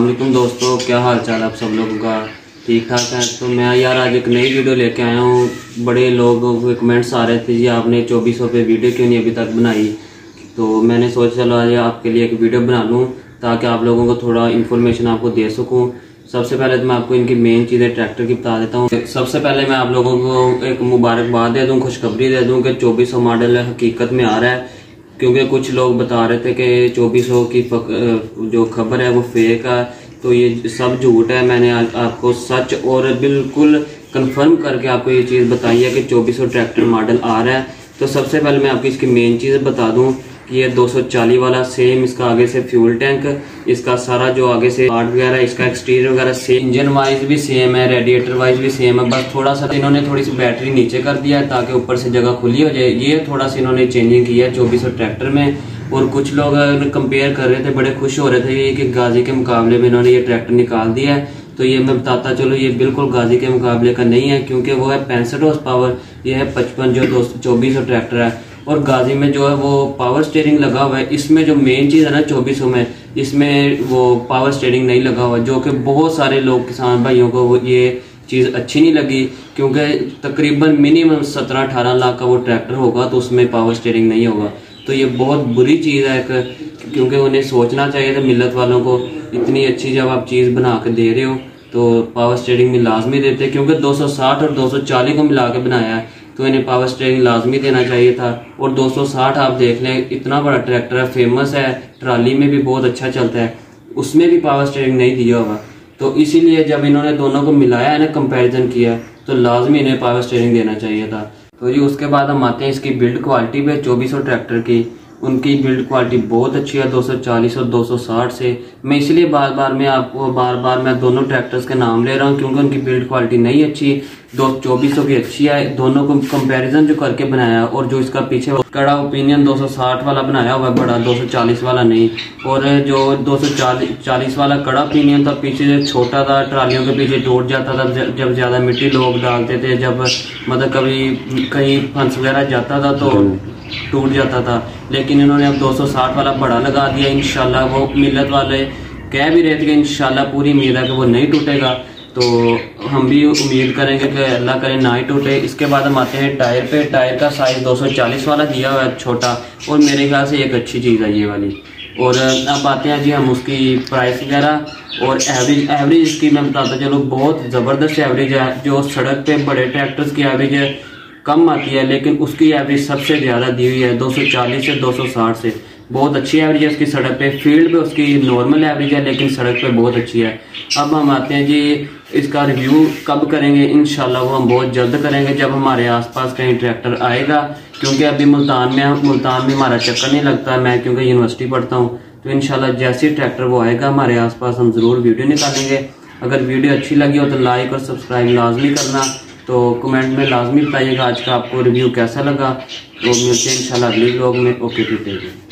वालेकुम दोस्तों, क्या हाल चाल आप सब लोगों का? ठीक ठाक है? तो मैं यार आज एक नई वीडियो लेके आया हूँ। बड़े लोगों के कमेंट्स आ रहे थे जी, आपने चौबीस सौ पे वीडियो क्यों नहीं अभी तक बनाई? तो मैंने सोचा चलो आज आपके लिए एक वीडियो बना लूँ, ताकि आप लोगों को थोड़ा इन्फॉर्मेशन आपको दे सकूँ। सबसे पहले तो मैं आपको इनकी मेन चीज़ें ट्रैक्टर की बता देता हूँ। सबसे पहले मैं आप लोगों को एक मुबारकबाद दे दूँ, खुशखबरी दे दूँ कि चौबीस मॉडल हकीकत में आ रहा है। क्योंकि कुछ लोग बता रहे थे कि चौबीस की जो खबर है वो फेक है तो ये सब झूठ है। मैंने आ, आपको सच और बिल्कुल कंफर्म करके आपको ये चीज़ बताई है कि चौबीस ट्रैक्टर मॉडल आ रहा है। तो सबसे पहले मैं आपकी इसकी मेन चीज़ बता दूँ। ये 240 वाला सेम इसका आगे से फ्यूल टैंक इसका सारा जो आगे से पार्ट वगैरह, इसका एक्सटीरियर वगैरह सेम इंजन वाइज भी सेम है रेडिएटर वाइज भी सेम है, बस थोड़ा सा इन्होंने थोड़ी सी बैटरी नीचे कर दिया है ताकि ऊपर से जगह खुली हो जाए। ये थोड़ा सा इन्होंने चेंजिंग किया है चौबीस ट्रैक्टर में और कुछ लोग कंपेयर कर रहे थे, बड़े खुश हो रहे थे कि गाजी के मुकाबले में इन्होंने ये ट्रैक्टर निकाल दिया है। तो ये मैं बताता चलो, ये बिल्कुल गाजी के मुकाबले का नहीं है, क्योंकि वो है पैंसठ हॉर्स पावर ये है पचपन जो दो चौबीस ट्रैक्टर है। और गाजी में जो है वो पावर स्टेयरिंग लगा हुआ है। इसमें जो मेन चीज़ है ना, चौबीसों में, इसमें वो पावर स्टेयरिंग नहीं लगा हुआ, जो कि बहुत सारे लोग, किसान भाइयों को ये चीज़ अच्छी नहीं लगी, क्योंकि तकरीबन मिनिमम सत्रह अठारह लाख का वो ट्रैक्टर होगा तो उसमें पावर स्टेयरिंग नहीं होगा। तो ये बहुत बुरी चीज़ है एक, क्योंकि उन्हें सोचना चाहिए था मिलत वालों को, इतनी अच्छी जब आप चीज़ बना के दे रहे हो तो पावर स्टेयरिंग में लाजमी देते क्योंकि 260 और 240 को मिला के बनाया है। तो इन्हें पावर स्टेयरिंग लाजमी देना चाहिए था। और 260 आप देख लें, इतना बड़ा ट्रैक्टर है फ़ेमस है, ट्राली में भी बहुत अच्छा चलता है। उसमें भी पावर स्टेयरिंग नहीं दिया होगा। तो इसीलिए जब इन्होंने दोनों को मिलाया है ना कंपेरिजन किया तो लाजमी इन्हें पावर स्टेयरिंग देना चाहिए था। तो जी, उसके बाद हम आते हैं इसकी बिल्ड क्वालिटी पे, चौबीस ट्रैक्टर की। उनकी बिल्ड क्वालिटी बहुत अच्छी है 240 और 260 से मैं इसलिए बार बार मैं आपको बार बार मैं दोनों ट्रैक्टर्स के नाम ले रहा हूँ, क्योंकि उनकी बिल्ड क्वालिटी नहीं अच्छी दो चौबीसों की अच्छी है, दोनों को कंपैरिजन जो करके बनाया और जो इसका पीछे कड़ा ओपिनियन 260 वाला बनाया हुआ है, बड़ा 240 वाला नहीं। और जो 240 वाला कड़ा ओपिनियन था, पीछे जो छोटा था, ट्रालियों के पीछे टूट जाता था, जब ज़्यादा मिट्टी लोग डालते थे, जब मतलब कभी कहीं फंस वगैरह जाता था तो टूट जाता था। लेकिन इन्होंने अब 260 वाला बड़ा लगा दिया इनशाला वो मिलत वाले कह भी रहे थे कि इनशाला पूरी उम्मीद है कि वो नहीं टूटेगा। तो हम भी उम्मीद करेंगे कि अल्लाह करे ना ही टूटे। इसके बाद हम आते हैं टायर पे। टायर का साइज़ 240 वाला दिया हुआ है, छोटा। और मेरे ख्याल से एक अच्छी चीज़ है ये वाली। और अब आते हैं जी हम उसकी प्राइस वगैरह। और एवरेज एवरेज इसकी मैं बताता चलो, बहुत ज़बरदस्त एवरेज है। जो सड़क पे बड़े ट्रैक्टर्स की एवरेज है कम आती है, लेकिन उसकी एवरेज सबसे ज़्यादा दी हुई है 240 से 260 से बहुत अच्छी एवरेज है उसकी सड़क पे। फ़ील्ड पे उसकी नॉर्मल एवरेज है, लेकिन सड़क पे बहुत अच्छी है। अब हम आते हैं जी, इसका रिव्यू कब करेंगे? इन वो हम बहुत जल्द करेंगे, जब हमारे आसपास कहीं ट्रैक्टर आएगा। क्योंकि अभी मुल्तान में मुल्तान में हमारा चक्कर नहीं लगता, मैं क्योंकि यूनिवर्सिटी पढ़ता हूँ। तो इनशाला जैसे ट्रैक्टर वो आएगा, हमारे आसपास हम ज़रूर वीडियो निकालेंगे। अगर वीडियो अच्छी लगी हो तो लाइक और सब्सक्राइब लाजमी करना। तो कमेंट में लाजमी बताइएगा आज का आपको रिव्यू कैसा लगा। तो मिलते हैं इंशाल्लाह अगले ब्लॉग में। ओके ठीक है।